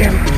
Yeah.